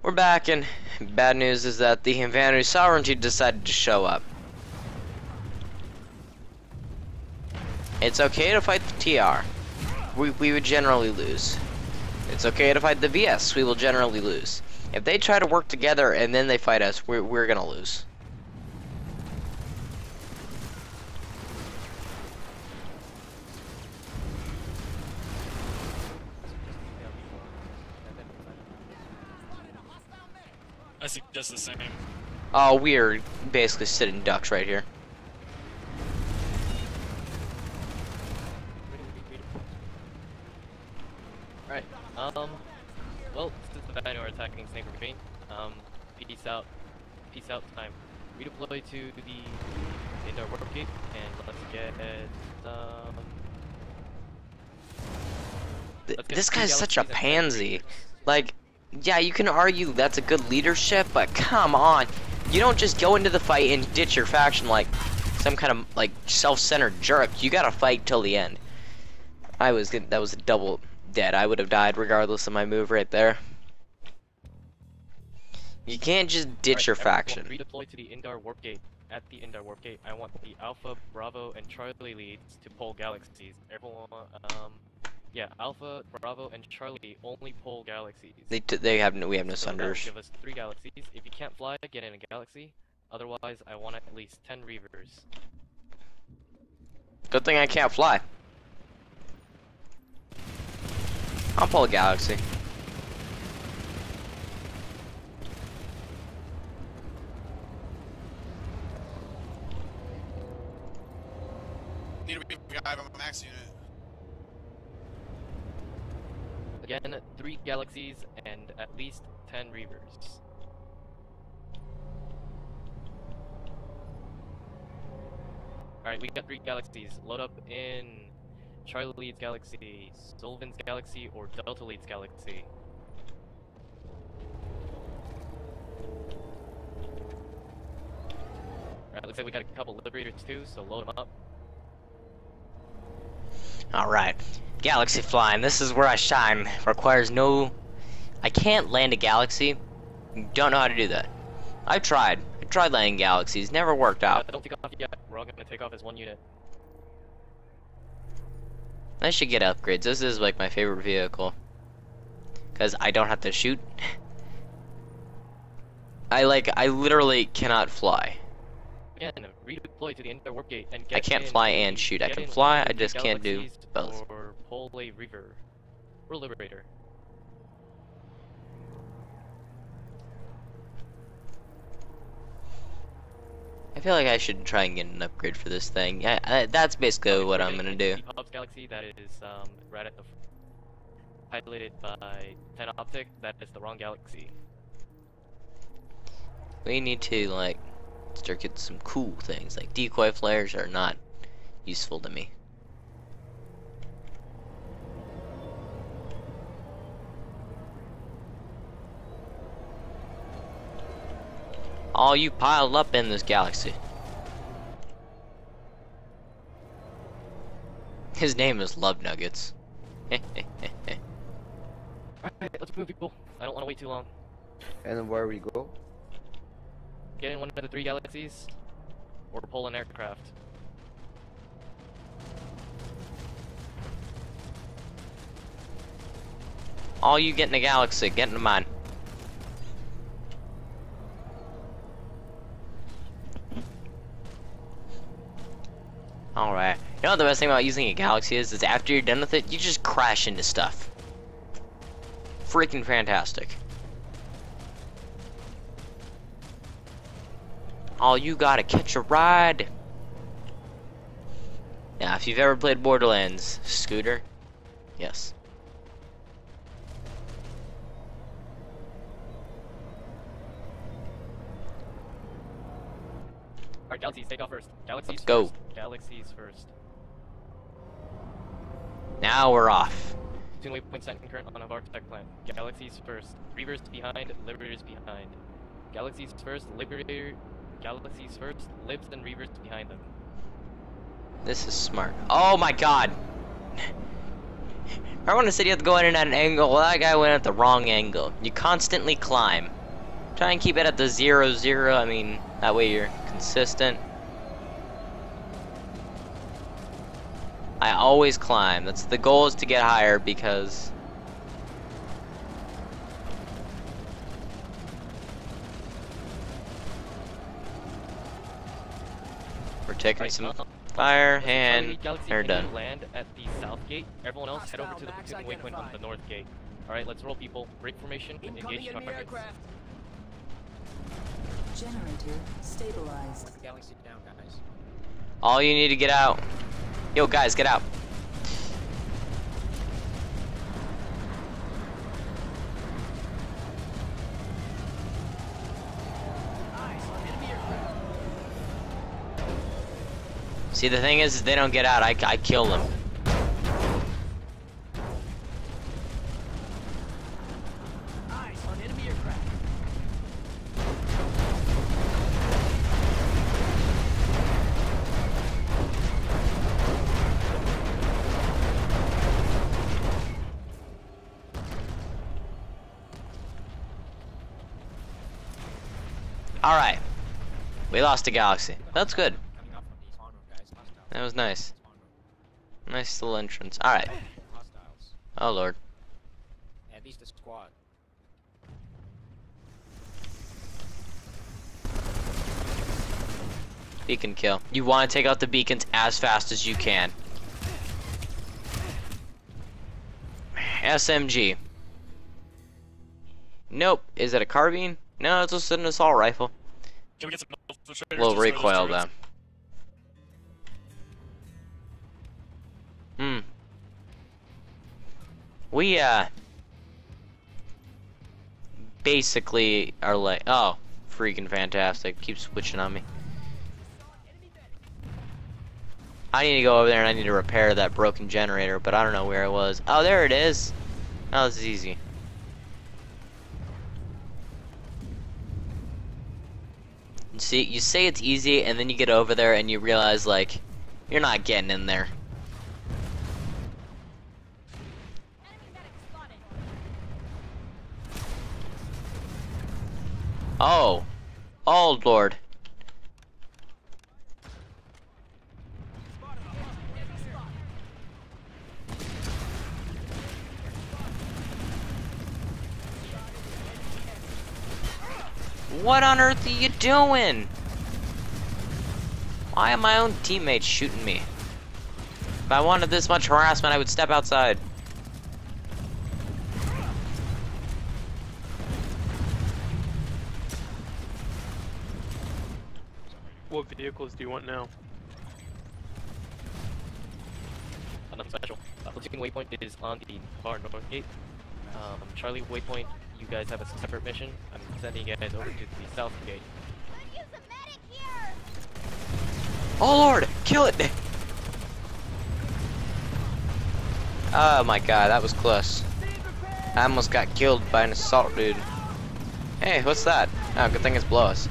We're back, and bad news is that the Invanu Sovereignty decided to show up. It's okay to fight the TR. We, we would generally lose. It's okay to fight the VS. We will generally lose. If they try to work together and then they fight us, we're, we're gonna lose. I see just the same. Oh, we're basically sitting ducks right here. Right. Um. Well, since the Vanu are attacking Snake Ravine, um, peace out. Peace out time. Redeploy to the Indar warp gate and let's get um. Let's get This guy's such a galaxies and ten pansy. Like, yeah, you can argue that's a good leadership, but come on. You don't just go into the fight and ditch your faction like some kind of like self-centered jerk. You gotta fight till the end. I was. That was a double dead. I would have died regardless of my move right there. You can't just ditch Alright, your faction. Redeploy to the Indar warp gate. At the Indar warp gate, I want the Alpha, Bravo, and Charlie leads to pull galaxies. Everyone, um, yeah, Alpha, Bravo, and Charlie only pull galaxies. They t they have no. We have no So sunders. give us three galaxies. If you can't fly, get in a galaxy. Otherwise, I want at least ten reavers. Good thing I can't fly. I'll pull a galaxy. Need a big guy on my max unit. Again, and at least ten reavers. Alright, we got three galaxies. Load up in Charlie Leads Galaxy, Sullivan's Galaxy, or Delta Leads Galaxy. Alright, looks like we got a couple Liberators too, so load them up. Alright. Galaxy flying. This is where I shine. Requires no... I can't land a galaxy. Don't know how to do that. I've tried. I tried landing galaxies. Never worked out. don't take off yet. We're all gonna take off as one unit. I should get upgrades. This is like my favorite vehicle. Because I don't have to shoot. I like, I literally cannot fly. Again, redeploy to the Indar warp gate and I can't in fly and shoot. I can fly, I just can't do both. Or pull a reaver. Or liberator. I feel like I should try and get an upgrade for this thing. Yeah, I, that's basically what I'm gonna do. the Galaxy that is um, right at the piloted by Ten Optic. That is the wrong galaxy. We need to like start getting some cool things. Like decoy flares are not useful to me. All you piled up in this galaxy. His name is Love Nuggets. Alright, let's move people. I don't want to wait too long. And where we go? Get in one of the three galaxies, or pull an aircraft. All you get in the galaxy, get into mine. Alright. You know the best thing about using a galaxy is? Is after you're done with it, you just crash into stuff. Freaking fantastic. All you gotta catch a ride. Now, if you've ever played Borderlands, Scooter, yes. Alright, galaxies, take off first. Galaxies Let's go. first. Galaxies first. Now we're off. Tune waypoint set and current on a architect plan. Galaxies first. Reavers behind, Liberators behind. Galaxies first, Liberator. Galaxies first, Libs and Reavers behind them. This is smart. Oh my god! I want to say you have to go in at an angle. Well, that guy went at the wrong angle. You constantly climb. Try and keep it at the zero zero. I mean, that way you're consistent. I always climb. That's the goal is to get higher because we're taking Right, some fire and Galaxy, they're done. land at the south gate. Everyone else, head over to the platoon waypoint on the north gate. Alright, let's roll people. Break formation and engage targets. Generator stabilized. Galaxy down, guys. All you need to get out. Yo, guys, get out. See, the thing is, is they don't get out. I, I kill them. Alright. We lost a galaxy. That's good. That was nice. Nice little entrance. Alright. Oh, Lord. At least a squad. Beacon kill. You want to take out the beacons as fast as you can. SMG. Nope. Is that a carbine? No, it's just an assault rifle. Can we get some infiltrators? Little to those recoil though. Hmm. We uh basically are like oh freaking fantastic. Keep switching on me. I need to go over there and I need to repair that broken generator, but I don't know where it was. Oh, there it is. Oh, this is easy. See, you say it's easy, and then you get over there and you realize, like, you're not getting in there. Oh. Oh, Lord. What on earth are you doing? Why are my own teammates shooting me? If I wanted this much harassment, I would step outside. What vehicles do you want now? Nothing special. Uh, platoon waypoint is on the far north gate. Um, Charlie waypoint, you guys have a separate mission. I'm sending you guys over to the south gate. Oh lord, kill it! Oh my god, that was close. I almost got killed by an assault dude. Hey, what's that? Oh, good thing it's below us.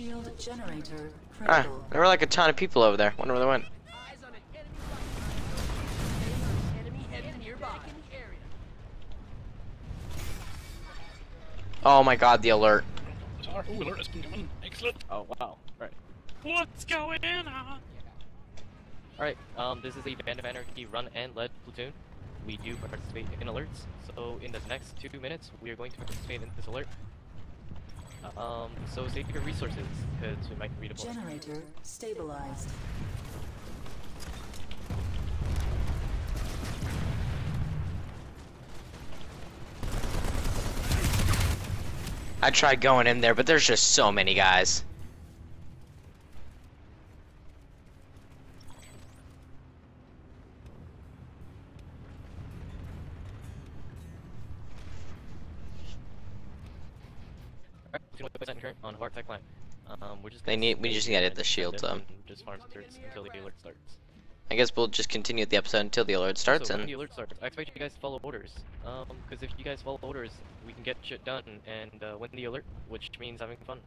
Shield generator Ah, there were like a ton of people over there. Wonder where they went. Oh my god, the alert. Ooh, alert has been coming. Excellent. Oh wow. Right. What's going on? Alright, um, this is a Band of Anarchy run and led platoon. We do participate in alerts, so in the next two minutes, we are going to participate in this alert. Um, so save your resources, because we might read a. Generator stabilized. I tried going in there, but there's just so many guys. Waypoint current on Hard Tech Line. Um, we're just They need- we just gotta hit the shield, um. Just farm until the alert starts. I guess we'll just continue the episode until the alert starts so and the alert starts, I expect you guys to follow orders. Um, because if you guys follow orders, we can get shit done and uh, win the alert, which means having fun.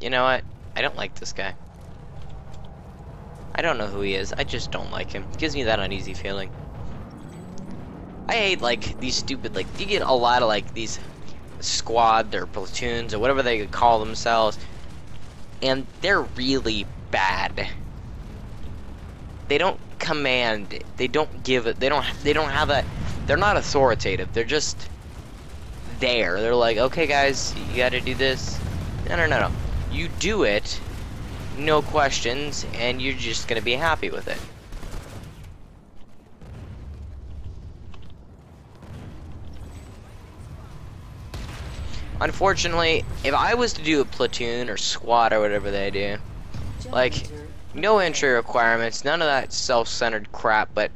you know what? I don't like this guy. I don't know who he is. I just don't like him. It Gives me that uneasy feeling. I hate like these stupid like you get a lot of like these squad or platoons or whatever they call themselves and they're really bad. They don't command. They don't give it. They don't. They don't have a. They're not authoritative. They're just there. They're like, okay, guys, you got to do this. No, no, no, no. You do it, no questions, and you're just gonna be happy with it. Unfortunately, if I was to do a platoon or squad or whatever they do, Like, no entry requirements, none of that self-centered crap, but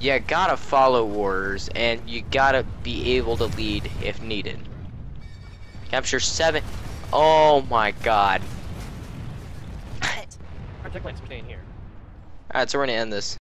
you gotta follow orders and you gotta be able to lead if needed. Capture seven. Oh my god. Our tech lines are staying here. Alright, so we're gonna end this.